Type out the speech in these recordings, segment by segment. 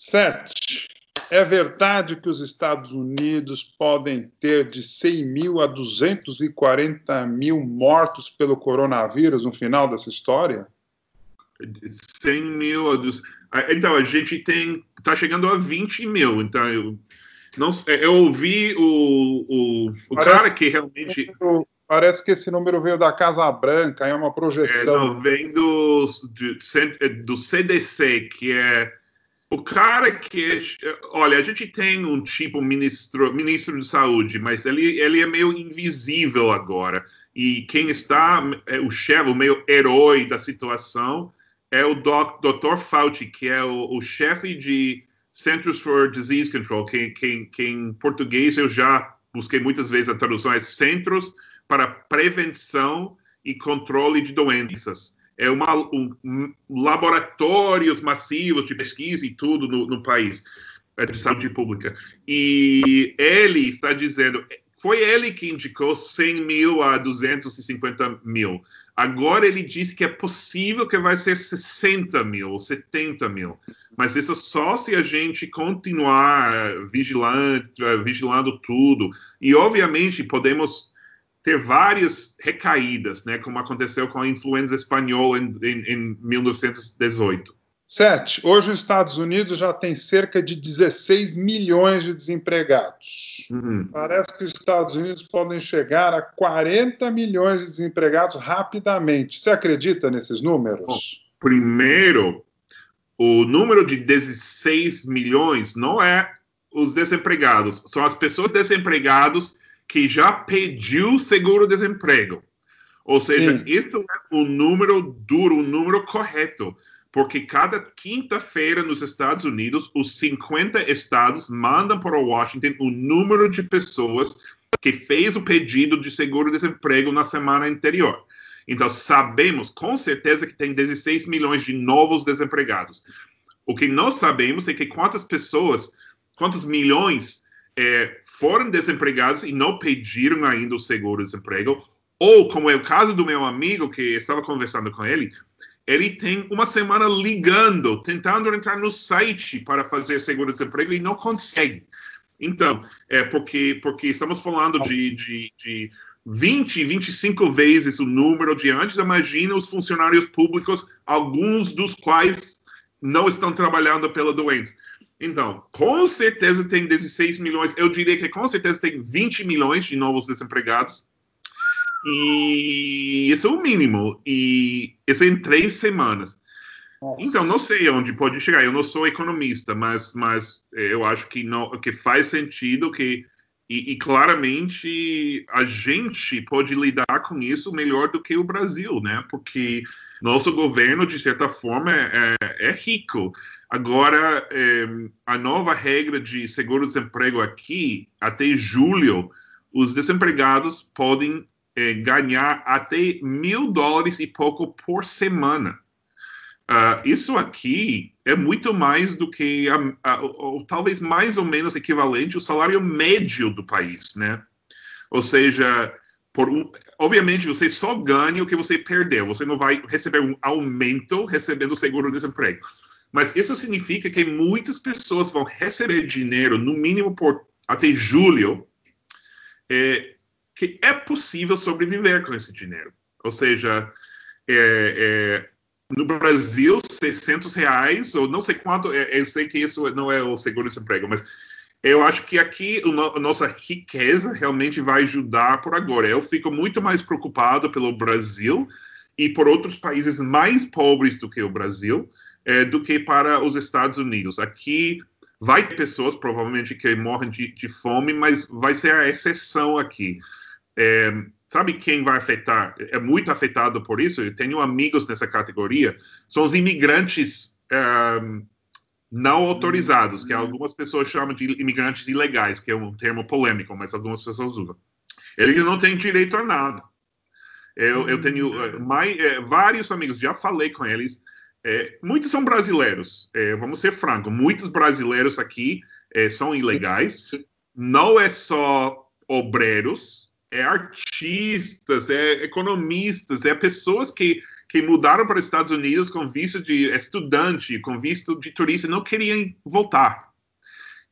Sete. É verdade que os Estados Unidos podem ter de 100 mil a 240 mil mortos pelo coronavírus no final dessa história? 100 mil a dos... Então, a gente tem. Está chegando a 20 mil. Então, eu, não, eu ouvi o, o, o cara que realmente. Parece que esse número veio da Casa Branca, é uma projeção. É, não, vem do, do CDC, que é o cara que. Olha, a gente tem um tipo ministro, ministro de saúde, mas ele, ele é meio invisível agora. E quem está, é o chefe, o meio herói da situação, é o doc, Dr. Fauci, que é o, o chefe de Centers for Disease Control, que, que, que em português eu já busquei muitas vezes a tradução, é Centros para Prevenção e Controle de Doenças é uma, um, laboratórios massivos de pesquisa e tudo no, no país é, de saúde pública. E ele está dizendo, foi ele que indicou 100 mil a 250 mil. Agora ele disse que é possível que vai ser 60 mil ou 70 mil. Mas isso só se a gente continuar vigilando, vigilando tudo. E, obviamente, podemos ter várias recaídas, né, como aconteceu com a influenza espanhola em, em, em 1918. Sete. Hoje os Estados Unidos já tem cerca de 16 milhões de desempregados. Uhum. Parece que os Estados Unidos podem chegar a 40 milhões de desempregados rapidamente. Você acredita nesses números? Bom, primeiro, o número de 16 milhões não é os desempregados, são as pessoas desempregadas que já pediu seguro-desemprego. Ou seja, Sim. isso é o número duro, o número correto, porque cada quinta-feira nos Estados Unidos, os 50 estados mandam para Washington o número de pessoas que fez o pedido de seguro-desemprego na semana anterior. Então, sabemos com certeza que tem 16 milhões de novos desempregados. O que nós sabemos é que quantas pessoas, quantos milhões é, foram desempregados e não pediram ainda o seguro-desemprego, ou como é o caso do meu amigo que estava conversando com ele, ele tem uma semana ligando, tentando entrar no site para fazer seguro-desemprego e não consegue. Então, é porque, porque estamos falando de, de, de 20, 25 vezes o número de antes. Imagina os funcionários públicos, alguns dos quais não estão trabalhando pela doença. Então, com certeza tem 16 milhões, eu diria que com certeza tem 20 milhões de novos desempregados. E isso é o mínimo. E isso é em três semanas. Nossa. Então, não sei onde pode chegar. Eu não sou economista, mas, mas eu acho que, não, que faz sentido que. E, e claramente a gente pode lidar com isso melhor do que o Brasil, né? Porque nosso governo, de certa forma, é, é rico. Agora, é, a nova regra de seguro-desemprego aqui, até julho, os desempregados podem é, ganhar até mil dólares e pouco por semana. Uh, isso aqui é muito mais do que, a, a, ou, talvez mais ou menos equivalente ao salário médio do país, né? Ou seja, por um, obviamente você só ganha o que você perdeu, você não vai receber um aumento recebendo seguro-desemprego. Mas isso significa que muitas pessoas vão receber dinheiro, no mínimo por até julho, é, que é possível sobreviver com esse dinheiro. Ou seja, é, é, no Brasil, 600 reais, ou não sei quanto, é, eu sei que isso não é o seguro-desemprego, mas eu acho que aqui a nossa riqueza realmente vai ajudar por agora. Eu fico muito mais preocupado pelo Brasil e por outros países mais pobres do que o Brasil, é, do que para os Estados Unidos. Aqui vai ter pessoas, provavelmente, que morrem de, de fome, mas vai ser a exceção aqui. É, sabe quem vai afetar? É muito afetado por isso. Eu tenho amigos nessa categoria. São os imigrantes é, não autorizados, que algumas pessoas chamam de imigrantes ilegais, que é um termo polêmico, mas algumas pessoas usam. Eles não têm direito a nada. Eu, eu tenho é, mais, é, vários amigos, já falei com eles, é, muitos são brasileiros, é, vamos ser francos, muitos brasileiros aqui é, são ilegais. Sim. Não é só obreiros, é artistas, é economistas, é pessoas que, que mudaram para os Estados Unidos com visto de estudante, com visto de turista, não queriam voltar.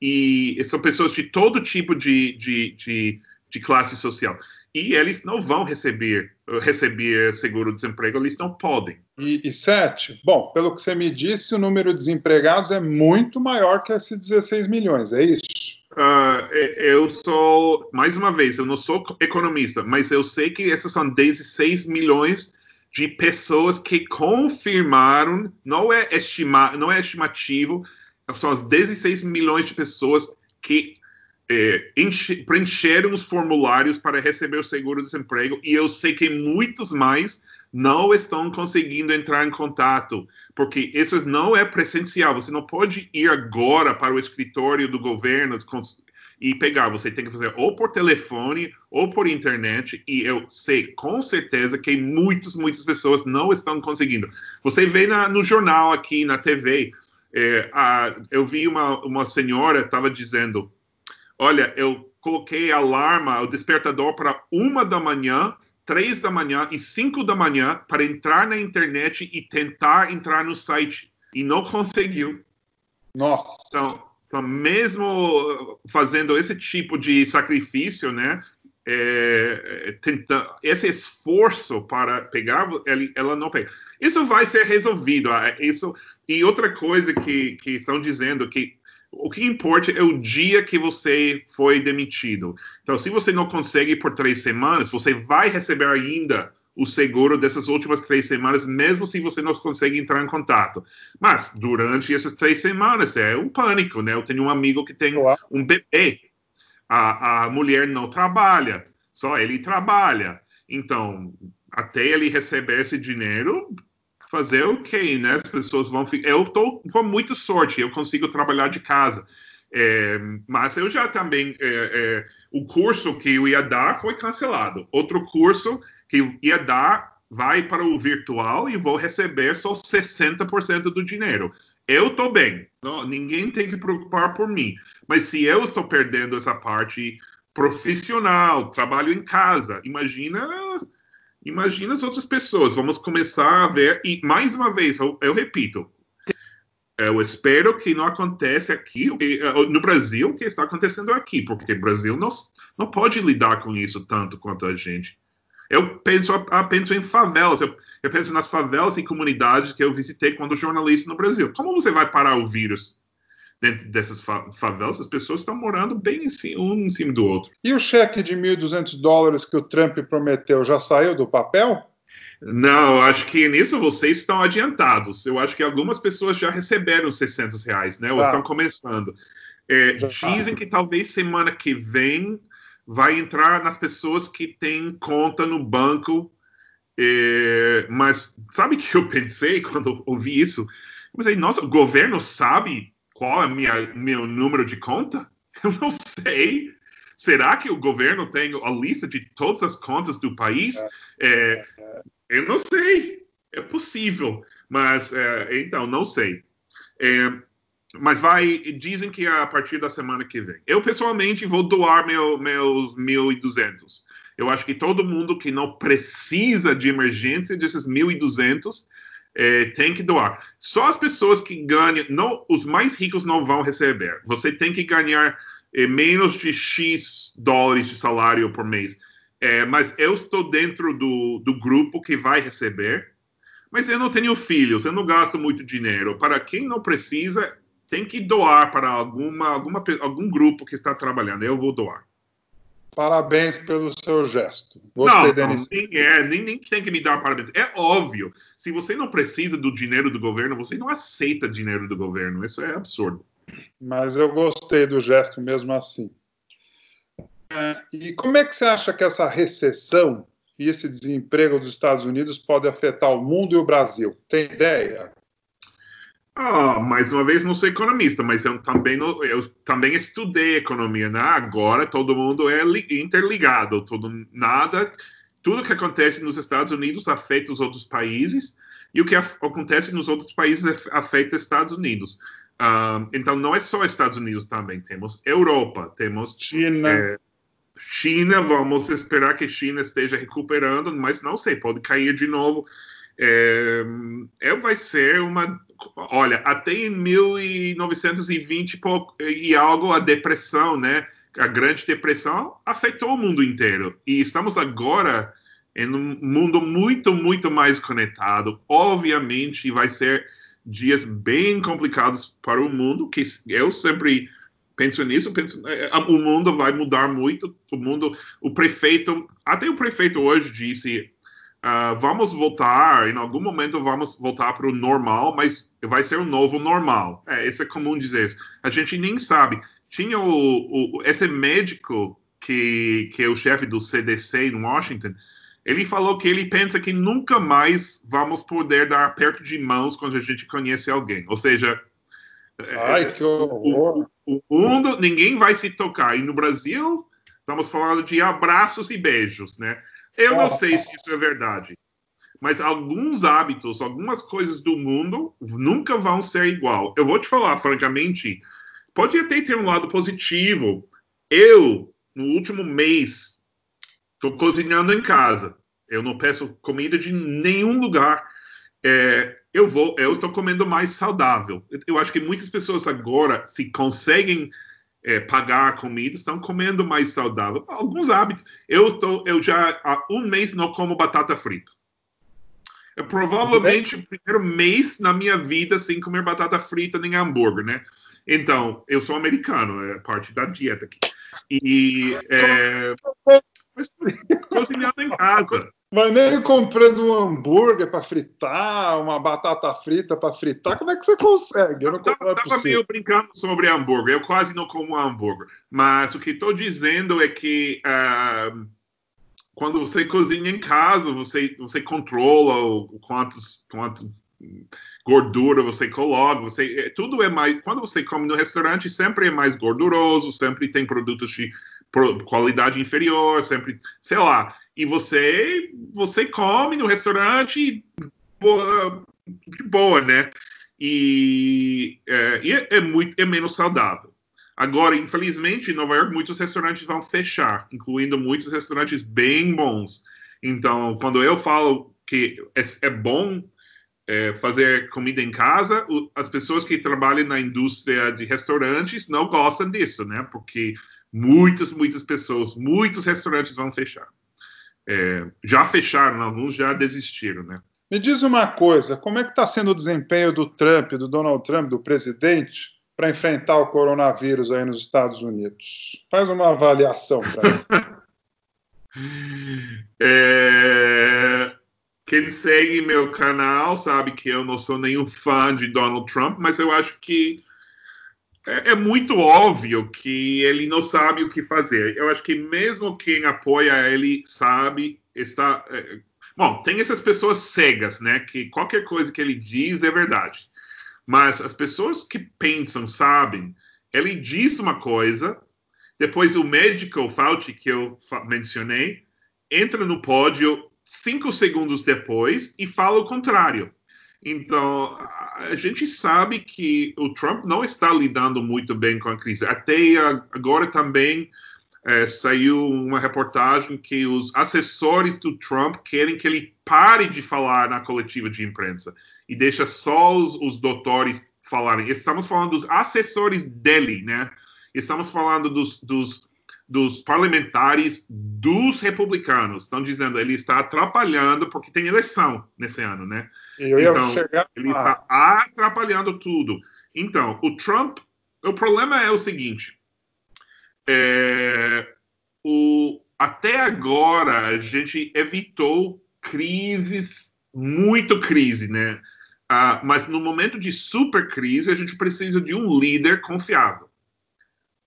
E são pessoas de todo tipo de, de, de, de classe social. E eles não vão receber, receber seguro-desemprego, eles não podem. E, e, Sete, bom, pelo que você me disse, o número de desempregados é muito maior que esses 16 milhões, é isso? Uh, eu sou, mais uma vez, eu não sou economista, mas eu sei que esses são 16 milhões de pessoas que confirmaram, não é, estima, não é estimativo, são as 16 milhões de pessoas que é, enche, preencheram os formulários para receber o seguro-desemprego e eu sei que muitos mais não estão conseguindo entrar em contato, porque isso não é presencial. Você não pode ir agora para o escritório do governo e pegar. Você tem que fazer ou por telefone ou por internet. E eu sei com certeza que muitas, muitas pessoas não estão conseguindo. Você vê na, no jornal aqui, na TV, é, a, eu vi uma, uma senhora estava dizendo: Olha, eu coloquei alarma, o despertador para uma da manhã três da manhã e cinco da manhã para entrar na internet e tentar entrar no site e não conseguiu. Nossa. Então, então mesmo fazendo esse tipo de sacrifício, né, é, é tenta, esse esforço para pegar, ela, não pega. Isso vai ser resolvido. Ah, isso e outra coisa que, que estão dizendo que o que importa é o dia que você foi demitido. Então, se você não consegue por três semanas, você vai receber ainda o seguro dessas últimas três semanas, mesmo se você não consegue entrar em contato. Mas, durante essas três semanas, é um pânico, né? Eu tenho um amigo que tem um bebê. A, a mulher não trabalha, só ele trabalha. Então, até ele receber esse dinheiro, fazer o okay, né? As pessoas vão ficar. Eu estou com muita sorte, eu consigo trabalhar de casa. É, mas eu já também. É, é, o curso que eu ia dar foi cancelado. Outro curso que eu ia dar vai para o virtual e vou receber só 60% do dinheiro. Eu estou bem, não, ninguém tem que preocupar por mim. Mas se eu estou perdendo essa parte profissional, trabalho em casa, imagina Imagina as outras pessoas. Vamos começar a ver. E, mais uma vez, eu, eu repito, eu espero que não aconteça aqui, eh, no Brasil, o que está acontecendo aqui, porque o Brasil não, não pode lidar com isso tanto quanto a gente. Eu penso, eu penso em favelas, eu, eu penso nas favelas e comunidades que eu visitei quando jornalista no Brasil. Como você vai parar o vírus? Dentro dessas favelas, as pessoas estão morando bem em cima, um em cima do outro. E o cheque de 1.200 dólares que o Trump prometeu já saiu do papel? Não, acho que nisso vocês estão adiantados. Eu acho que algumas pessoas já receberam 600 reais, né? Ou ah. estão começando. É, dizem que talvez semana que vem vai entrar nas pessoas que têm conta no banco. É, mas sabe o que eu pensei quando ouvi isso? Eu pensei, nossa, o governo sabe qual é minha, meu número de conta? Eu não sei. Será que o governo tem a lista de todas as contas do país? É, eu não sei. É possível, mas é, então não sei. É, mas vai, dizem que é a partir da semana que vem. Eu pessoalmente vou doar meu, meus 1.200. Eu acho que todo mundo que não precisa de emergência desses 1.200 é, tem que doar. Só as pessoas que ganham, não, os mais ricos não vão receber. Você tem que ganhar é, menos de X dólares de salário por mês. É, mas eu estou dentro do, do grupo que vai receber. Mas eu não tenho filhos, eu não gasto muito dinheiro. Para quem não precisa, tem que doar para alguma, alguma, algum grupo que está trabalhando. Eu vou doar. Parabéns pelo seu gesto. Gostei não, não nem, é, nem, nem tem que me dar parabéns. É óbvio. Se você não precisa do dinheiro do governo, você não aceita dinheiro do governo. Isso é absurdo. Mas eu gostei do gesto mesmo assim. É, e como é que você acha que essa recessão e esse desemprego dos Estados Unidos pode afetar o mundo e o Brasil? Tem ideia? Ah, mais uma vez, não sou economista, mas eu também, não, eu também estudei economia, né? Agora todo mundo é interligado, todo, nada, tudo que acontece nos Estados Unidos afeta os outros países e o que acontece nos outros países afeta os Estados Unidos. Uh, então, não é só Estados Unidos também, temos Europa, temos China. É, China, vamos esperar que China esteja recuperando, mas não sei, pode cair de novo. É, é, vai ser uma. Olha, até em 1920 e, pouco, e algo, a depressão, né? A Grande Depressão afetou o mundo inteiro. E estamos agora em um mundo muito, muito mais conectado. Obviamente, vai ser dias bem complicados para o mundo, que eu sempre penso nisso, penso, é, o mundo vai mudar muito, o mundo, o prefeito, até o prefeito hoje disse, uh, vamos voltar, em algum momento vamos voltar para o normal, mas vai ser o novo normal. É, isso é comum dizer. A gente nem sabe. Tinha o, o esse médico que, que é o chefe do CDC em Washington, ele falou que ele pensa que nunca mais vamos poder dar aperto de mãos quando a gente conhece alguém. Ou seja, Ai, é, que horror. O, o mundo, ninguém vai se tocar. E no Brasil, estamos falando de abraços e beijos, né? Eu não sei se isso é verdade, mas alguns hábitos, algumas coisas do mundo nunca vão ser igual. Eu vou te falar, francamente, pode até ter um lado positivo. Eu, no último mês, Estou cozinhando em casa. Eu não peço comida de nenhum lugar. É, eu vou, eu estou comendo mais saudável. Eu acho que muitas pessoas agora, se conseguem é, pagar comida, estão comendo mais saudável. Alguns hábitos. Eu estou, eu já há um mês não como batata frita. É provavelmente o primeiro mês na minha vida sem comer batata frita nem hambúrguer, né? Então, eu sou americano, é parte da dieta aqui. E é, cozinhando em casa. Mas nem comprando um hambúrguer para fritar, uma batata frita para fritar, como é que você consegue? Eu não Estava é meio brincando sobre hambúrguer, eu quase não como hambúrguer. Mas o que estou dizendo é que uh, quando você cozinha em casa, você, você controla o, quantos, quantos gordura você coloca, você é, tudo é mais. Quando você come no restaurante, sempre é mais gorduroso, sempre tem produtos de qualidade inferior, sempre, sei lá. E você você come no restaurante boa, de boa, né? E, é, e é, é, muito é menos saudável. Agora, infelizmente, em Nova York, muitos restaurantes vão fechar, incluindo muitos restaurantes bem bons. Então, quando eu falo que é, é bom é, fazer comida em casa, as pessoas que trabalham na indústria de restaurantes não gostam disso, né? Porque muitas, muitas pessoas, muitos restaurantes vão fechar. É, já fecharam, alguns já desistiram, né? Me diz uma coisa, como é que está sendo o desempenho do Trump, do Donald Trump, do presidente, para enfrentar o coronavírus aí nos Estados Unidos? Faz uma avaliação para é... Quem segue meu canal sabe que eu não sou nenhum fã de Donald Trump, mas eu acho que é, é, muito óbvio que ele não sabe o que fazer. Eu acho que mesmo quem apoia ele sabe, está. É, bom, tem essas pessoas cegas, né? Que qualquer coisa que ele diz é verdade. Mas as pessoas que pensam, sabem, ele diz uma coisa, depois o médico Fauci, que eu mencionei, entra no pódio cinco segundos depois e fala o contrário. Então, a gente sabe que o Trump não está lidando muito bem com a crise. Até agora também é, saiu uma reportagem que os assessores do Trump querem que ele pare de falar na coletiva de imprensa e deixa só os, os doutores falarem. Estamos falando dos assessores dele, né? Estamos falando dos, dos dos parlamentares dos republicanos. Estão dizendo ele está atrapalhando porque tem eleição nesse ano, né? então ele está atrapalhando tudo. Então o Trump, o problema é o seguinte: é, o, até agora a gente evitou crises, muito crise, né? Ah, mas no momento de super crise a gente precisa de um líder confiável.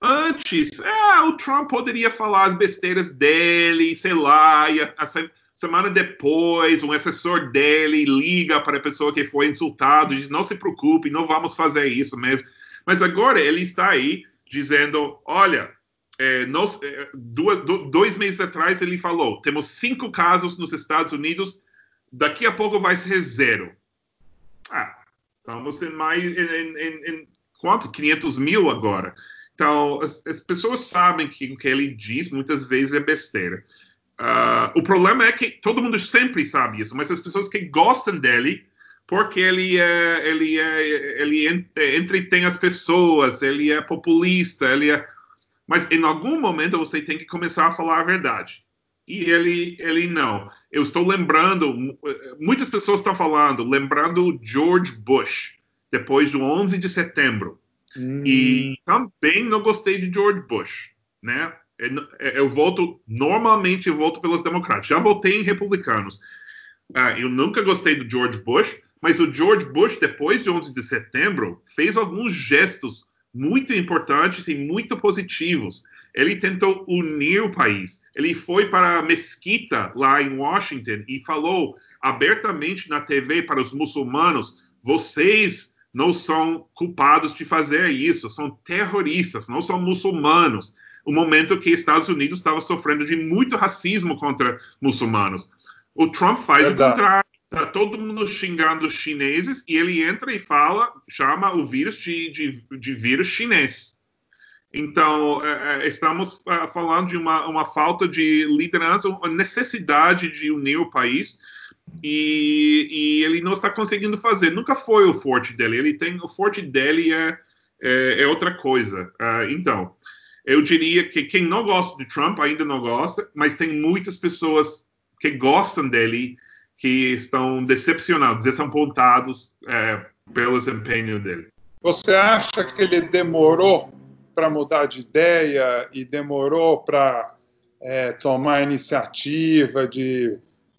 Antes, é, o Trump poderia falar as besteiras dele, sei lá, e a, a semana depois, um assessor dele liga para a pessoa que foi insultado e diz: não se preocupe, não vamos fazer isso mesmo. Mas agora ele está aí dizendo: olha, é, nós, é, duas, do, dois meses atrás ele falou: temos cinco casos nos Estados Unidos, daqui a pouco vai ser zero. Ah, estamos em mais. Em, em, em quanto? 500 mil agora. Então, as, as pessoas sabem que o que ele diz muitas vezes é besteira. Uh, o problema é que todo mundo sempre sabe isso, mas as pessoas que gostam dele, porque ele é, ele é, ele entretém as pessoas, ele é populista, ele é. Mas em algum momento você tem que começar a falar a verdade. E ele, ele não. Eu estou lembrando, muitas pessoas estão falando, lembrando George Bush, depois do 11 de setembro. Hum. E também não gostei de George Bush, né? É, eu voto, normalmente eu voto pelos democratas. Já votei em republicanos. Uh, eu nunca gostei do George Bush, mas o George Bush, depois de 11 de setembro, fez alguns gestos muito importantes e muito positivos. Ele tentou unir o país. Ele foi para a mesquita lá em Washington e falou abertamente na TV para os muçulmanos: vocês não são culpados de fazer isso, são terroristas, não são muçulmanos o momento que Estados Unidos estava sofrendo de muito racismo contra muçulmanos. O Trump faz o contrário. Está todo mundo xingando os chineses e ele entra e fala, chama o vírus de, de, de vírus chinês. Então, é, é estamos é, falando de uma, uma falta de liderança, uma necessidade de unir o país e, e, ele não está conseguindo fazer. Nunca foi o forte dele. Ele tem o forte dele é, é, é outra coisa. Uh, então, eu diria que quem não gosta de Trump ainda não gosta, mas tem muitas pessoas que gostam dele que estão decepcionados, desapontados é, pelo desempenho dele. Você acha que ele demorou para mudar de ideia e demorou para é, tomar a iniciativa de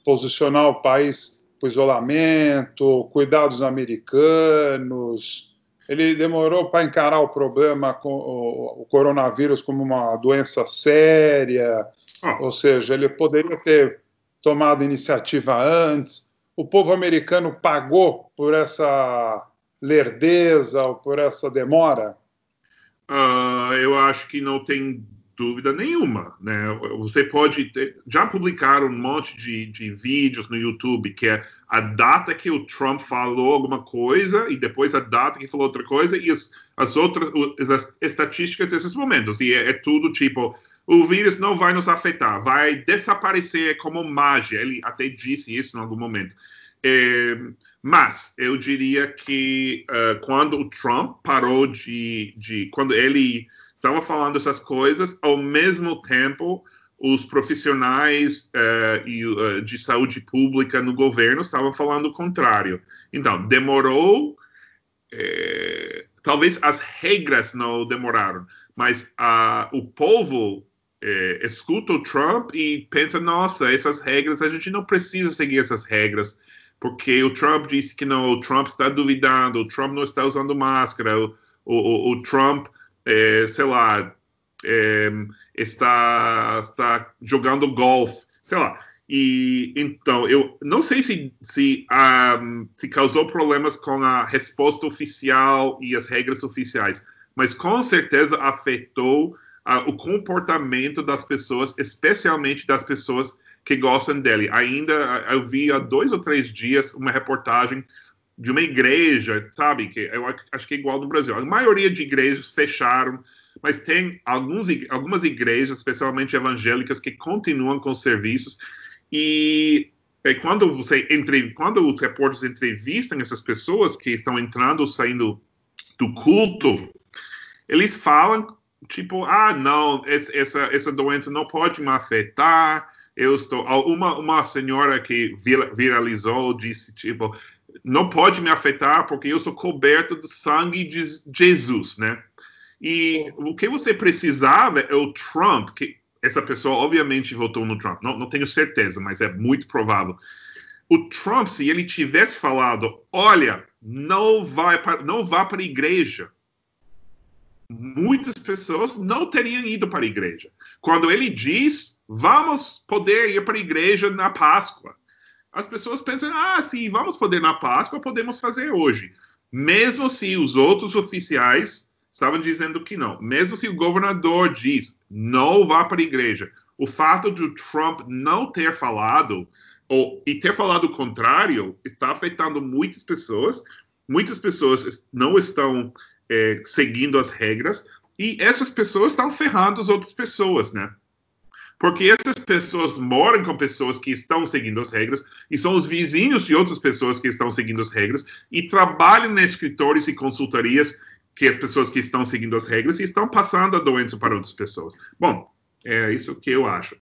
posicionar o país para o isolamento, cuidar dos americanos, ele demorou para encarar o problema com o, coronavírus como uma doença séria, ah. ou seja, ele poderia ter tomado iniciativa antes. O povo americano pagou por essa lerdeza ou por essa demora? Uh, eu acho que não tem dúvida nenhuma, né? Você pode ter, já publicaram um monte de, de vídeos no YouTube que é a data que o Trump falou alguma coisa e depois a data que falou outra coisa e as, as outras as estatísticas desses momentos e é, é tudo tipo o vírus não vai nos afetar, vai desaparecer como mágica. Ele até disse isso em algum momento. É, mas eu diria que uh, quando o Trump parou de, de quando ele estava falando essas coisas, ao mesmo tempo, os profissionais uh, e, uh, de saúde pública no governo estavam falando o contrário. Então, demorou, eh, talvez as regras não demoraram, mas o povo escuta o Trump e pensa: nossa, essas regras, a gente não precisa seguir essas regras, porque o Trump disse que não, o Trump está duvidando, o Trump não está usando máscara, o, o, o Trump é, sei lá, é, está, está jogando golfe, sei lá. E então, eu não sei se, se, um, se causou problemas com a resposta oficial e as regras oficiais, mas com certeza afetou uh, o comportamento das pessoas, especialmente das pessoas que gostam dele. Ainda eu vi há dois ou três dias uma reportagem de uma igreja, sabe? Que eu acho que é igual no Brasil. A maioria de igrejas fecharam, mas tem alguns, algumas igrejas, especialmente evangélicas, que continuam com os serviços. E é, quando você entre, quando os repórteres entrevistam essas pessoas que estão entrando ou saindo do culto, eles falam tipo, ah, não, essa essa doença não pode me afetar. Eu estou. Uma, uma senhora que viralizou disse tipo, não pode me afetar porque eu sou coberto do sangue de Jesus, né? E o que você precisava é o Trump, que essa pessoa obviamente votou no Trump, não, não tenho certeza, mas é muito provável. O Trump, se ele tivesse falado, olha, não vai para, não vá para a igreja, muitas pessoas não teriam ido para a igreja. Quando ele diz, vamos poder ir para a igreja na Páscoa, as pessoas pensam, ah, sim, vamos poder na Páscoa, podemos fazer hoje. Mesmo se os outros oficiais estavam dizendo que não. Mesmo se o governador diz, não vá para a igreja. O fato de o Trump não ter falado, ou, e ter falado o contrário, está afetando muitas pessoas. Muitas pessoas não estão é, seguindo as regras, e essas pessoas estão ferrando as outras pessoas, né? Porque essas pessoas moram com pessoas que estão seguindo as regras e são os vizinhos de outras pessoas que estão seguindo as regras e trabalham em escritórios e consultorias que as pessoas que estão seguindo as regras estão passando a doença para outras pessoas. Bom, é isso que eu acho.